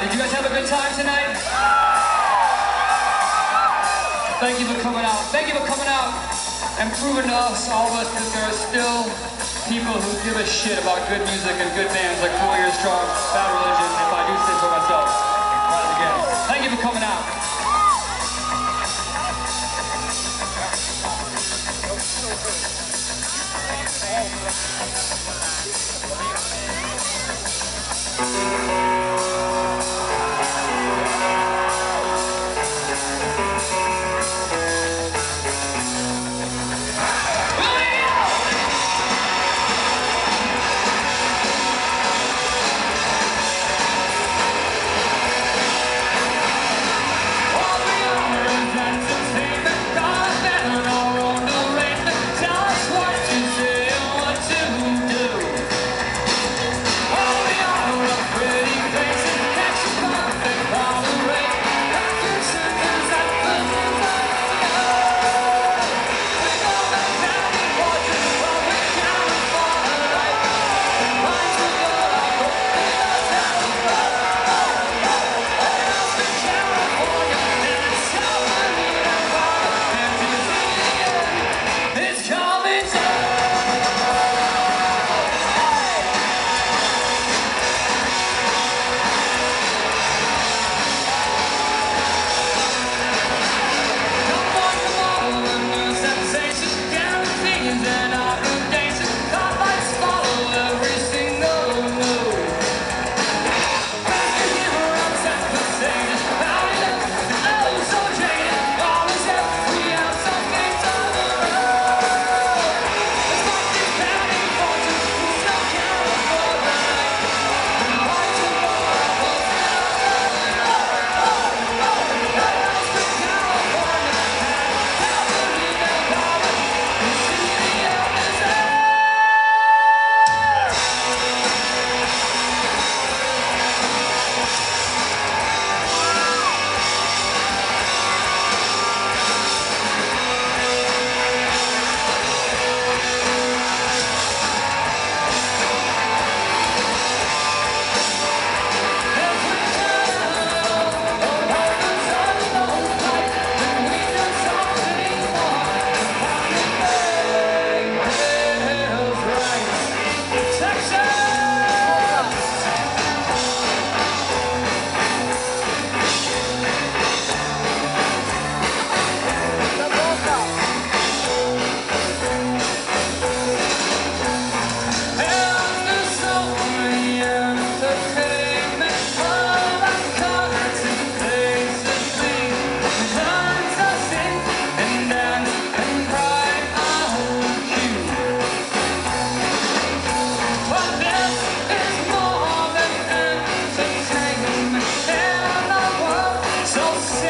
Did you guys have a good time tonight? Thank you for coming out. Thank you for coming out and proving to us, all of us, that there are still people who give a shit about good music and good bands like Four Years Strong, Bad Religion, and if I do say for myself.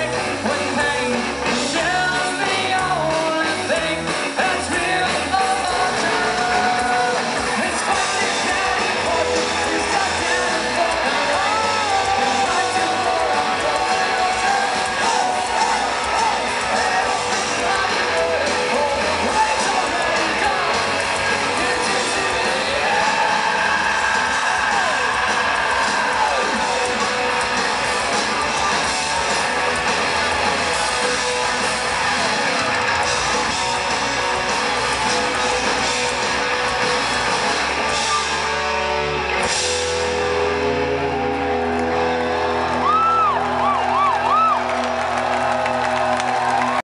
Hey!